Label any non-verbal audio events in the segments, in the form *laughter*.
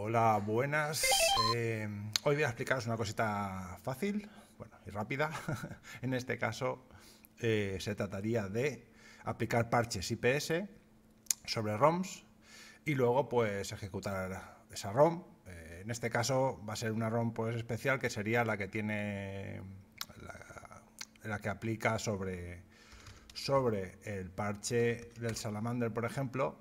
Hola, buenas. Eh, hoy voy a explicaros una cosita fácil bueno, y rápida. *laughs* en este caso eh, se trataría de aplicar parches IPS sobre ROMs y luego pues ejecutar esa ROM. Eh, en este caso va a ser una ROM pues especial que sería la que tiene la, que aplica sobre sobre el parche del Salamander, por ejemplo,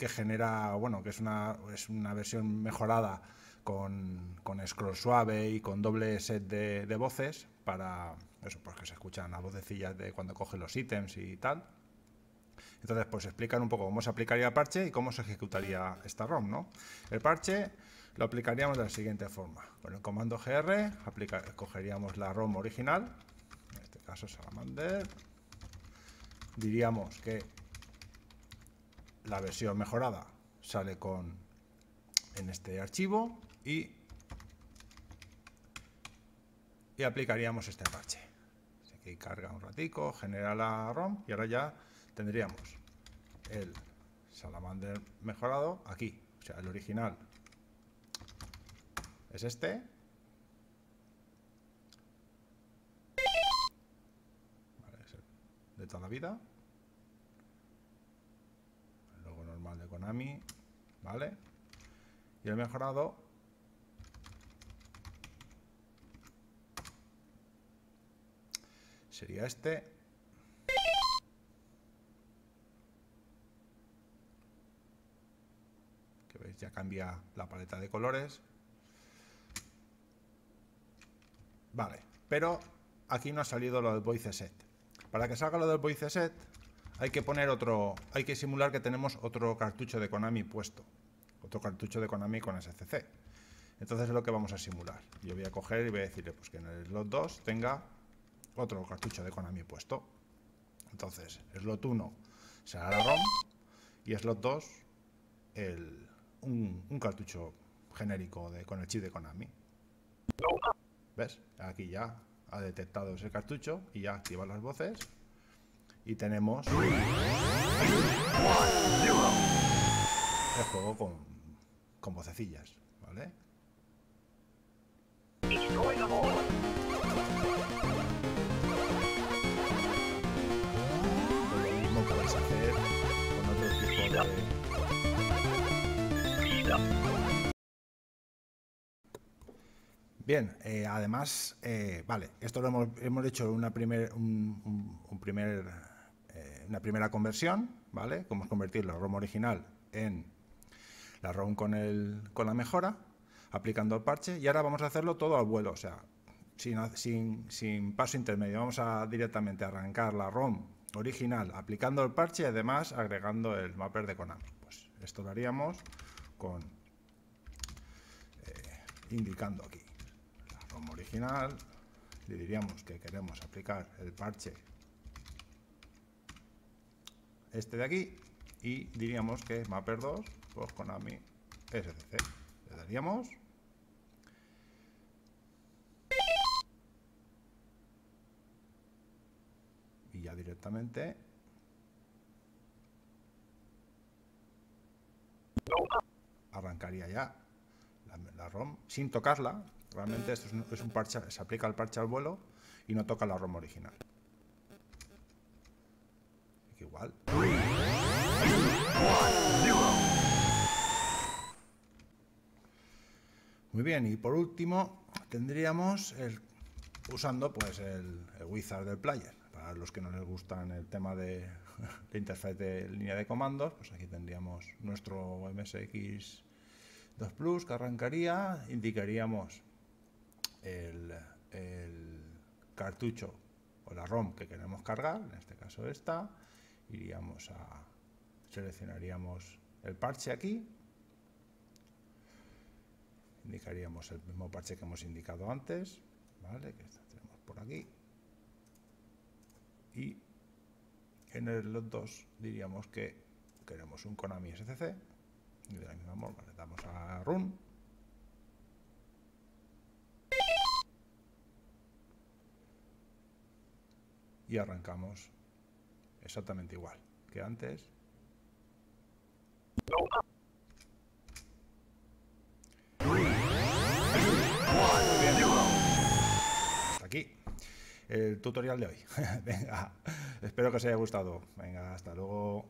que genera, bueno, que es una, es una versión mejorada con, con scroll suave y con doble set de, voces para eso, pues que se escuchan las vocecillas de cuando coge los ítems y tal. Entonces, pues explican un poco cómo se aplicaría el parche y cómo se ejecutaría esta ROM, ¿no? El parche lo aplicaríamos de la siguiente forma. Con el comando gr cogeríamos la ROM original, en este caso Salamander, diríamos que la versión mejorada sale con en este archivo y, y aplicaríamos este parche. Aquí carga un ratico, genera la ROM y ahora ya tendríamos el Salamander mejorado aquí. O sea, el original es este. de toda la vida. de Konami, ¿vale? Y el mejorado sería este. Que veis, ya cambia la paleta de colores. Vale, pero aquí no ha salido lo del voice set. Para que salga lo del voice set, hay que poner otro, hay que simular que tenemos otro cartucho de Konami puesto, otro cartucho de Konami con SCC. Entonces es lo que vamos a simular. Yo voy a coger y voy a decirle pues, que en el slot 2 tenga otro cartucho de Konami puesto. Entonces, slot 1 será la ROM y slot 2 el, un, cartucho genérico de, con el chip de Konami. ¿Ves? Aquí ya ha detectado ese cartucho y ya activa las voces y tenemos el juego con, con vocecillas, ¿vale? Lo mismo hacer con otro tipo de... Bien, eh, además, eh, vale, esto lo hemos, hemos hecho una primer, un, un, un primer una primera conversión, ¿vale? Cómo convertir la ROM original en la ROM con, la mejora, aplicando el parche, y ahora vamos a hacerlo todo al vuelo, o sea, sin, sin, paso intermedio. Vamos a directamente arrancar la ROM original aplicando el parche y además agregando el mapper de Konami. Pues esto lo haríamos con eh, indicando aquí la ROM original, le diríamos que queremos aplicar el parche este de aquí y diríamos que mapper 2 pues Konami SCC. Le daríamos y ya directamente arrancaría ya la, ROM sin tocarla. Realmente esto es un, es un parche, se aplica el parche al vuelo y no toca la ROM original Muy bien, y por último tendríamos usando pues el, wizard del player. Para los que no les gustan el tema de, *laughs* la interfaz de línea de comandos, pues aquí tendríamos nuestro MSX 2 Plus que arrancaría, indicaríamos el, el cartucho o la ROM que queremos cargar, en este caso esta, iríamos a, seleccionaríamos el parche aquí, indicaríamos el mismo parche que hemos indicado antes, ¿vale? que tenemos por aquí, y en el lot 2 diríamos que queremos un Konami SCC, y de la misma forma le damos a Run, y arrancamos exactamente igual que antes. El tutorial de hoy. *laughs* Venga, espero que os haya gustado. Venga, hasta luego.